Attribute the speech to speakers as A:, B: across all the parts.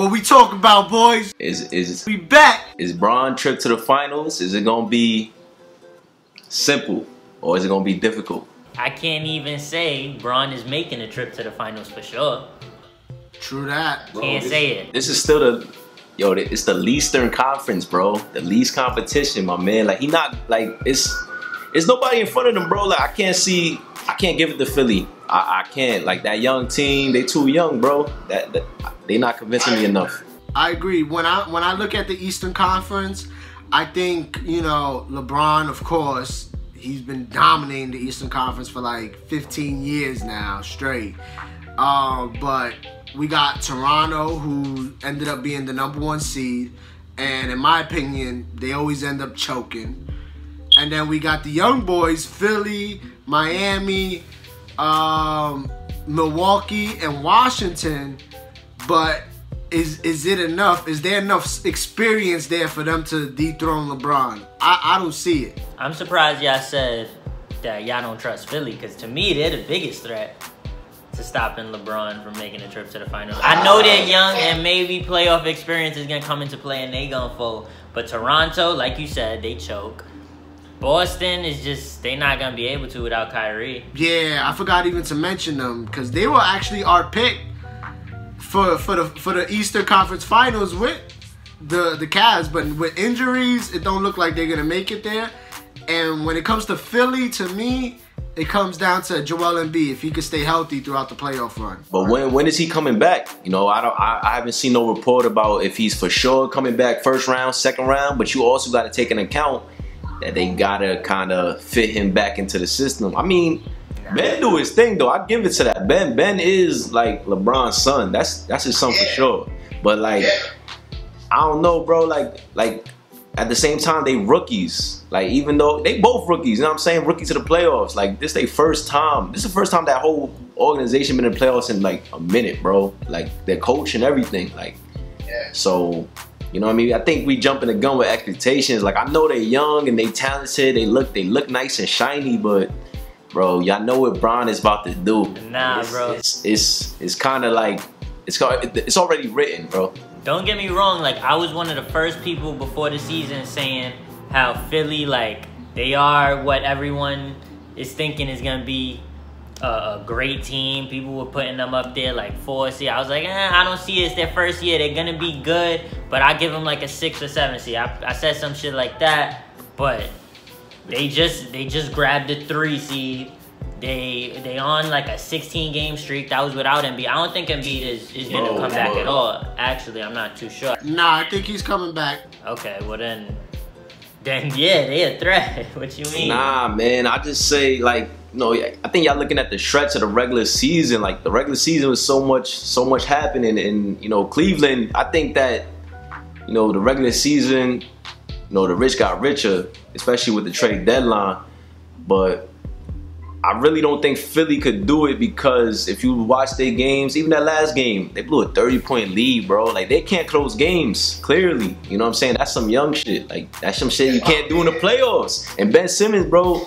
A: What we talk about, boys?
B: Is is
A: We back.
B: is Bron trip to the finals? Is it gonna be simple or is it gonna be difficult?
C: I can't even say Bron is making a trip to the finals for sure.
A: True that.
C: Can't say it.
B: This is still the yo. It's the Eastern Conference, bro. The least competition, my man. Like he not like it's it's nobody in front of them, bro. Like I can't see. I can't give it to Philly. I, I can't. Like that young team, they too young, bro. That, that they not convincing me enough.
A: I agree. When I when I look at the Eastern Conference, I think you know LeBron, of course, he's been dominating the Eastern Conference for like 15 years now straight. Uh, but we got Toronto, who ended up being the number one seed, and in my opinion, they always end up choking. And then we got the young boys, Philly, Miami, um, Milwaukee, and Washington. But is is it enough? Is there enough experience there for them to dethrone LeBron? I, I don't see it.
C: I'm surprised y'all said that y'all don't trust Philly because to me they're the biggest threat to stopping LeBron from making a trip to the finals. I know they're young and maybe playoff experience is gonna come into play and they gonna fold. But Toronto, like you said, they choke. Boston is just they not gonna be able to without Kyrie.
A: Yeah, I forgot even to mention them because they were actually our pick for for the for the Eastern Conference Finals with the the Cavs, but with injuries, it don't look like they're gonna make it there. And when it comes to Philly, to me, it comes down to Joel Embiid if he can stay healthy throughout the playoff run.
B: But when when is he coming back? You know, I don't. I, I haven't seen no report about if he's for sure coming back first round, second round. But you also got to take an account that they gotta kind of fit him back into the system. I mean, Ben do his thing though. I give it to that. Ben Ben is like LeBron's son. That's that's his son for sure. But like, I don't know, bro. Like like at the same time they rookies. Like even though they both rookies, you know what I'm saying? Rookies to the playoffs. Like this they first time. This is the first time that whole organization been in playoffs in like a minute, bro. Like their coach and everything. Like so you know what I mean? I think we jumping the gun with expectations. Like I know they're young and they talented. They look they look nice and shiny, but bro, y'all know what Bron is about to do.
C: Nah,
B: it's,
C: bro.
B: It's it's, it's kind of like it's it's already written, bro.
C: Don't get me wrong, like I was one of the first people before the season saying how Philly, like, they are what everyone is thinking is gonna be a, a great team. People were putting them up there like four seed. I was like, eh, I don't see it. It's their first year. They're gonna be good, but I give them like a six or seven seed. I, I said some shit like that, but they just they just grabbed the three seed. They they on like a 16 game streak. That was without Embiid. I don't think Embiid is, is gonna
B: No,
C: come back
B: no.
C: at all. Actually, I'm not too sure.
A: Nah, I think he's coming back.
C: Okay, well then, then yeah, they a threat. what you mean?
B: Nah, man. I just say like no. I think y'all looking at the stretch of the regular season. Like the regular season was so much so much happening, and you know Cleveland. I think that you know the regular season. You know the rich got richer, especially with the trade deadline. But I really don't think Philly could do it because if you watch their games, even that last game, they blew a 30 point lead, bro. Like they can't close games, clearly. You know what I'm saying? That's some young shit. Like that's some shit you can't do in the playoffs. And Ben Simmons, bro,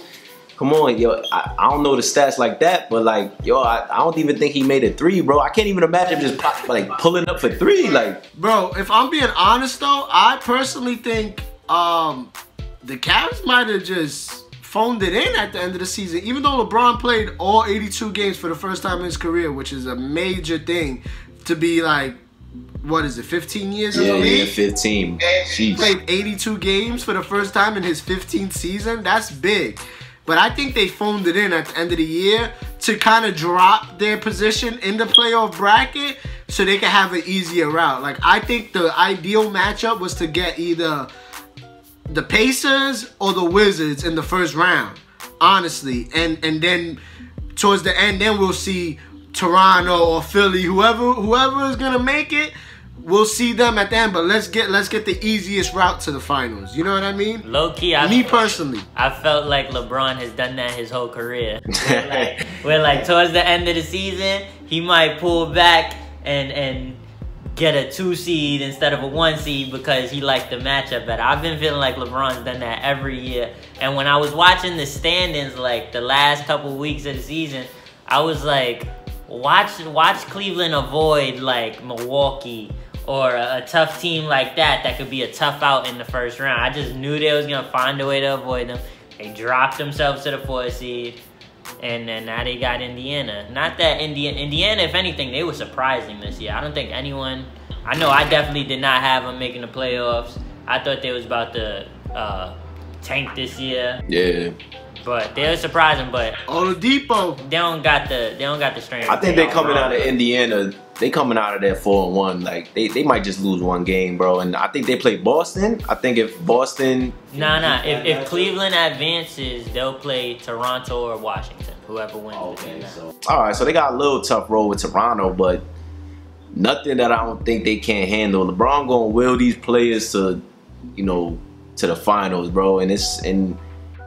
B: come on, yo. I, I don't know the stats like that, but like, yo, I, I don't even think he made a three, bro. I can't even imagine just pop, like pulling up for three. Like,
A: Bro, if I'm being honest though, I personally think um the Cavs might have just phoned it in at the end of the season. Even though LeBron played all 82 games for the first time in his career, which is a major thing to be like what is it, 15 years in
B: yeah,
A: the
B: yeah, 15. Jeez.
A: Played 82 games for the first time in his 15th season. That's big. But I think they phoned it in at the end of the year to kind of drop their position in the playoff bracket so they can have an easier route. Like I think the ideal matchup was to get either the Pacers or the Wizards in the first round, honestly. And and then towards the end, then we'll see Toronto or Philly, whoever whoever is gonna make it. We'll see them at the end, but let's get let's get the easiest route to the finals. You know what I mean?
C: Low key, I
A: Me personally.
C: I felt like LeBron has done that his whole career. Where like, where like towards the end of the season, he might pull back and and get a two seed instead of a one seed because he liked the matchup better. I've been feeling like LeBron's done that every year. And when I was watching the standings like the last couple weeks of the season, I was like, watch watch Cleveland avoid like Milwaukee or a, a tough team like that that could be a tough out in the first round. I just knew they was gonna find a way to avoid them. They dropped themselves to the four seed, and then now they got Indiana. Not that Indiana, Indiana, if anything, they were surprising this year. I don't think anyone. I know I definitely did not have them making the playoffs. I thought they was about to uh, tank this year.
B: Yeah.
C: But they're surprising, but
A: Oladipo.
C: they don't got the they don't got the strength.
B: I think
C: they
B: they coming out of Indiana. They coming out of there four and one. Like they, they might just lose one game, bro. And I think they play Boston. I think if Boston,
C: Nah, nah. If, if Cleveland advances, they'll play Toronto or Washington. Whoever wins. between them.
B: so all right, so they got a little tough road with Toronto, but nothing that I don't think they can't handle. LeBron gonna will these players to, you know, to the finals, bro. And it's and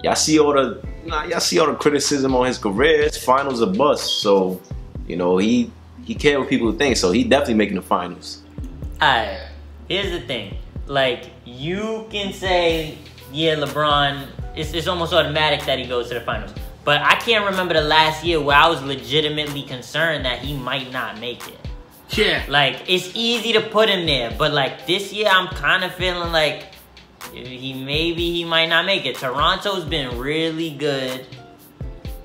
B: y'all see all the nah, y'all see all the criticism on his career. His finals a bust, so you know he he care what people think. So he definitely making the finals.
C: Alright, here's the thing. Like, you can say, yeah, LeBron, it's, it's almost automatic that he goes to the finals. But I can't remember the last year where I was legitimately concerned that he might not make it.
A: Yeah.
C: Like, it's easy to put him there, but like this year, I'm kind of feeling like he maybe he might not make it. Toronto's been really good,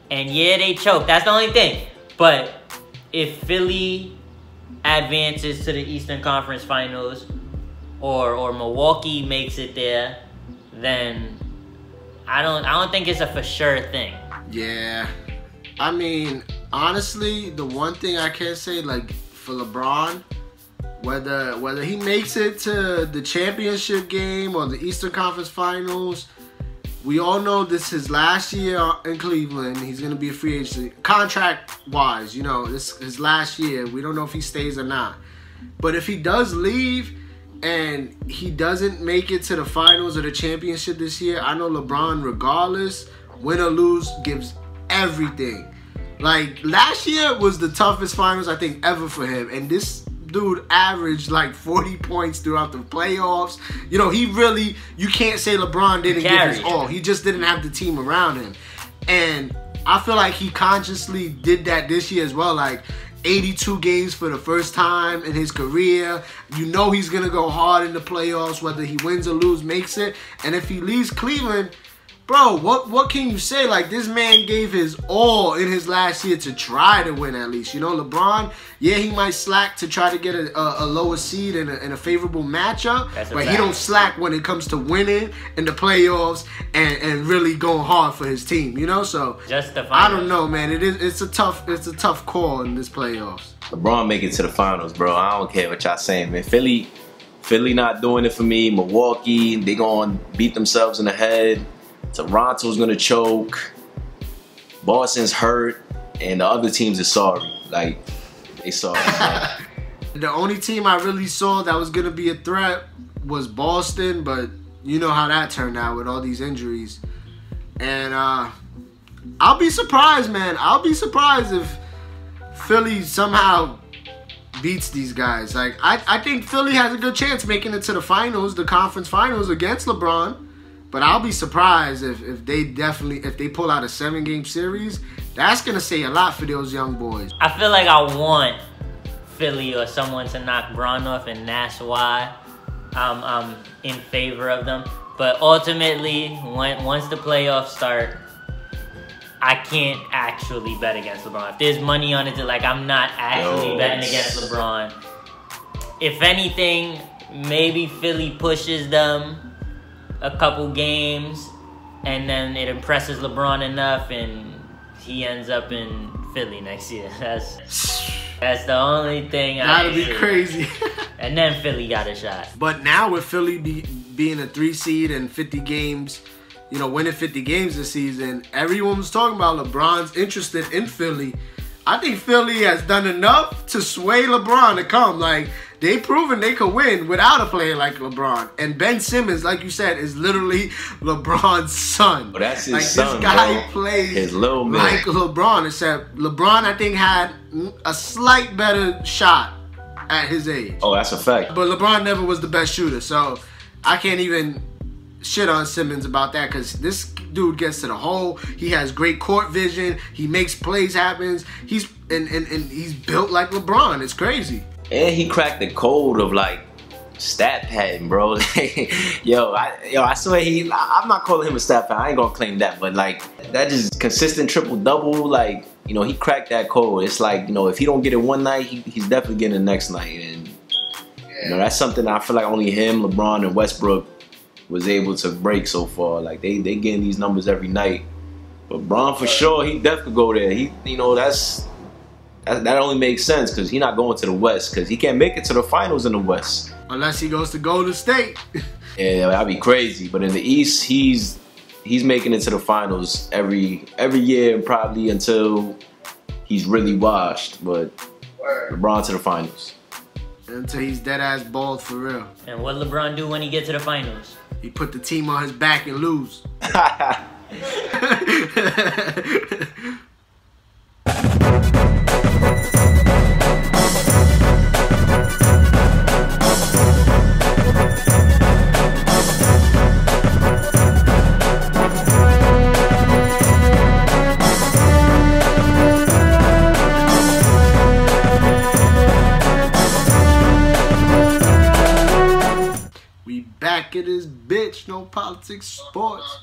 C: and yeah, they choked. That's the only thing. But if Philly advances to the Eastern Conference Finals, or or Milwaukee makes it there, then I don't I don't think it's a for sure thing.
A: Yeah. I mean, honestly, the one thing I can say, like for LeBron, whether whether he makes it to the championship game or the Eastern Conference Finals, we all know this is his last year in Cleveland. He's gonna be a free agent, contract wise. You know, this his last year. We don't know if he stays or not. But if he does leave and he doesn't make it to the finals or the championship this year, I know LeBron, regardless, win or lose, gives everything. Like last year was the toughest finals I think ever for him, and this dude averaged like 40 points throughout the playoffs. You know, he really you can't say LeBron didn't give his all. He just didn't have the team around him. And I feel like he consciously did that this year as well. Like 82 games for the first time in his career. You know he's gonna go hard in the playoffs, whether he wins or lose, makes it. And if he leaves Cleveland, bro, what what can you say? Like this man gave his all in his last year to try to win at least. You know, LeBron, yeah, he might slack to try to get a, a, a lower seed in a, in a favorable matchup,
C: That's
A: but he don't slack when it comes to winning in the playoffs and, and really going hard for his team. You know, so
C: Just the
A: I don't know, man. It is it's a tough it's a tough call in this playoffs.
B: LeBron make it to the finals, bro. I don't care what y'all saying, man. Philly, Philly not doing it for me. Milwaukee, they gonna beat themselves in the head. Toronto's gonna choke. Boston's hurt, and the other teams are sorry. Like they sorry.
A: The only team I really saw that was gonna be a threat was Boston, but you know how that turned out with all these injuries. And uh I'll be surprised, man. I'll be surprised if Philly somehow beats these guys. Like I, I think Philly has a good chance making it to the finals, the conference finals against LeBron. But I'll be surprised if, if they definitely if they pull out a seven game series. That's gonna say a lot for those young boys.
C: I feel like I want Philly or someone to knock Bron off, and that's why I'm, I'm in favor of them. But ultimately, when, once the playoffs start, I can't actually bet against LeBron. If there's money on it, like I'm not actually
B: Yo,
C: betting against LeBron. If anything, maybe Philly pushes them a couple games, and then it impresses LeBron enough, and he ends up in Philly next year. That's that's the only thing I
A: That'd be
C: see.
A: crazy.
C: And then Philly got a shot.
A: But now with Philly be, being a three seed and 50 games, you know, winning 50 games this season, everyone was talking about LeBron's interested in Philly. I think Philly has done enough to sway LeBron to come. Like they proven they could win without a player like LeBron. And Ben Simmons, like you said, is literally LeBron's son.
B: But that's his
A: like,
B: son,
A: This guy
B: bro.
A: plays
B: His little man.
A: like LeBron, except LeBron, I think, had a slight better shot at his age.
B: oh, that's a fact.
A: But LeBron never was the best shooter, so I can't even shit on Simmons about that because this dude gets to the hole. He has great court vision. He makes plays happen. He's and, and, and he's built like LeBron. It's crazy.
B: And he cracked the code of like stat pattern, bro. yo, I yo, I swear he. I'm not calling him a stat pattern. I ain't gonna claim that, but like that just consistent triple double. Like you know, he cracked that code. It's like you know, if he don't get it one night, he, he's definitely getting it next night, and you know that's something I feel like only him, LeBron, and Westbrook was able to break so far. Like they they getting these numbers every night. But Bron for sure, he definitely go there. He you know that's that, that only makes sense because he's not going to the West because he can't make it to the finals in the West.
A: Unless he goes to Golden State.
B: yeah, that'd be crazy. But in the East, he's he's making it to the finals every every year, probably until he's really washed. But LeBron to the finals.
A: Until he's dead ass bald for real.
C: And what LeBron do when he get to the finals?
A: He put the team on his back and lose. politics, sports.